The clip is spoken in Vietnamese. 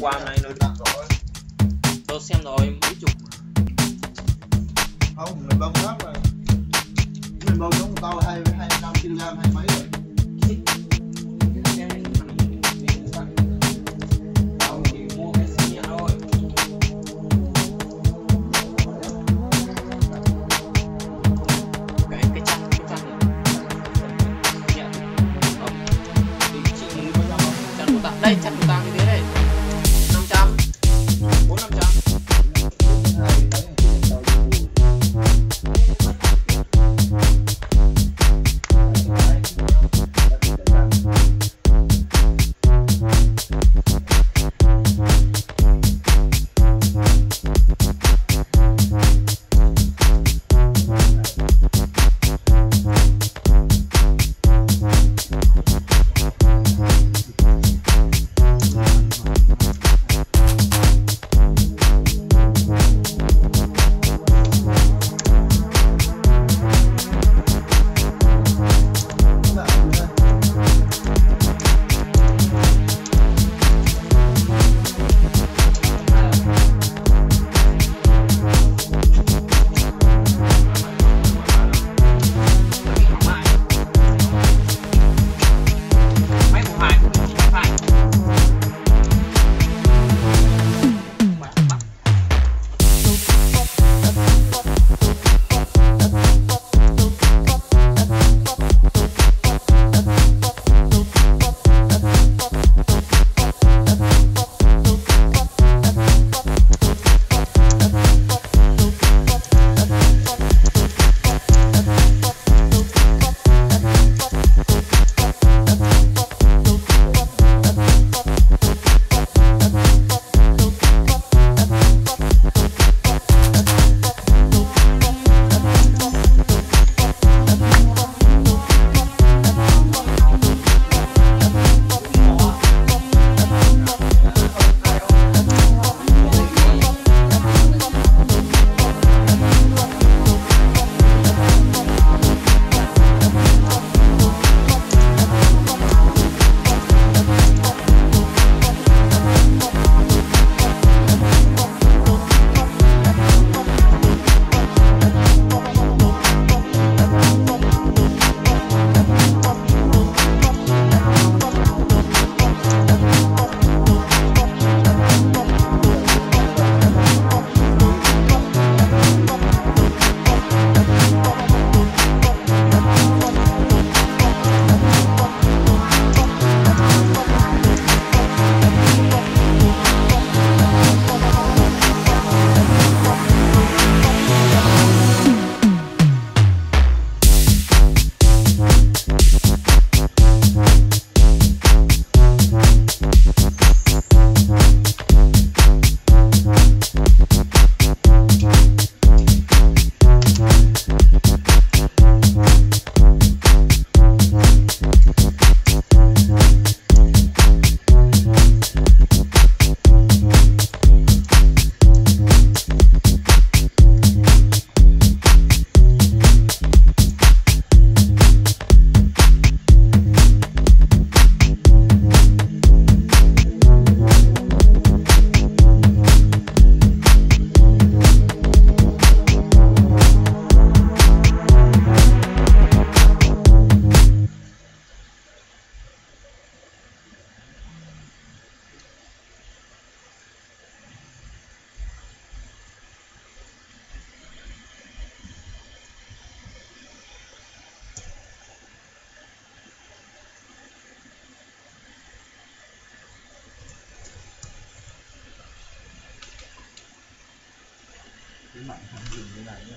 qua nó đặt rồi tôi xem rồi mấy chục không mình bơm khác rồi. Mình bơm giống tao hai hai năm kg hai mấy rồi. Tao chỉ mua cái xe nhẹ Cái mạng thằng dùng cái này nhé